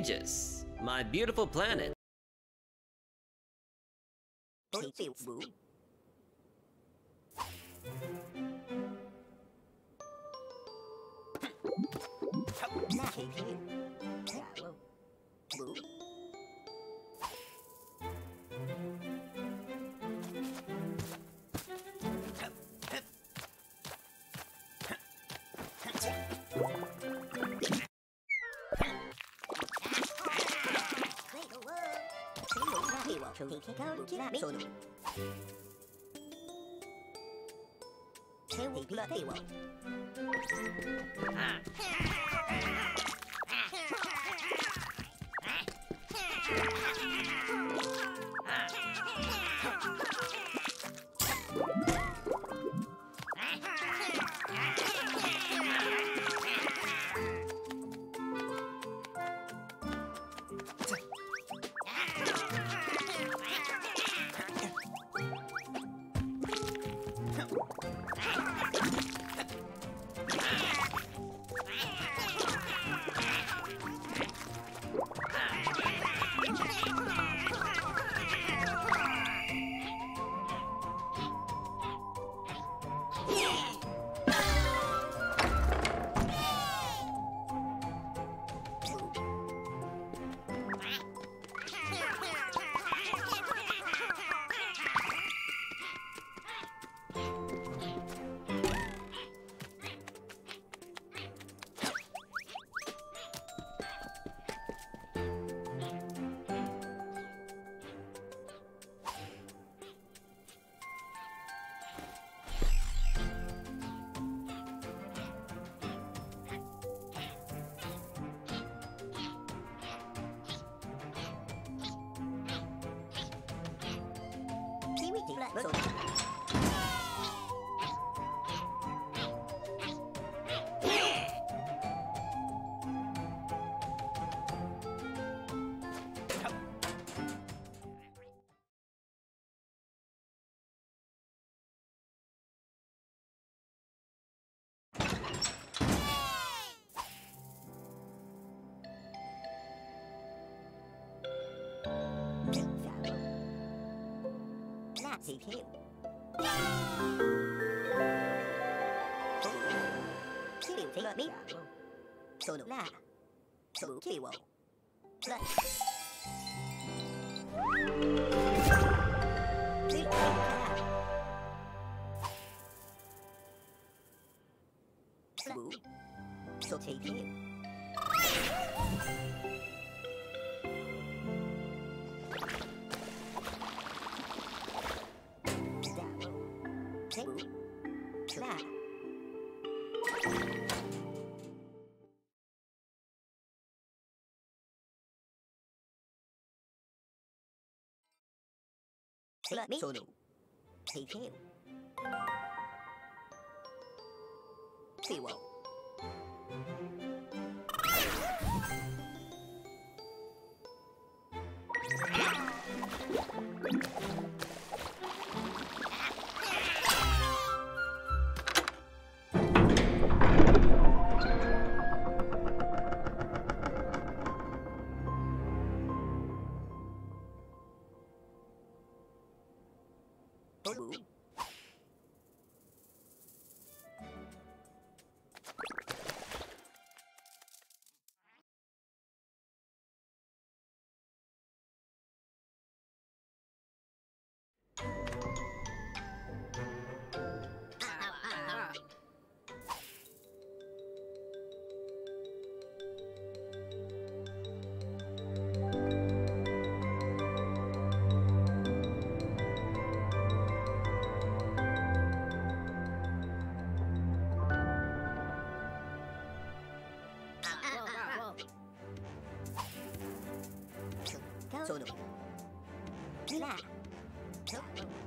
Aegis, my beautiful planet. Sono. Seu Ah! 走停停停停停 sodonthema 走这 it. You. Let me sono. Take Sono. La. Pla.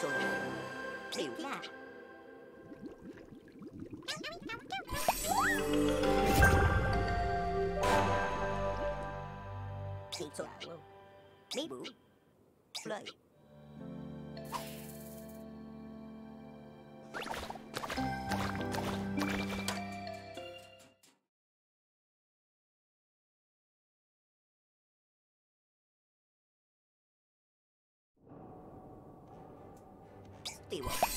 castle. Play. 띄워.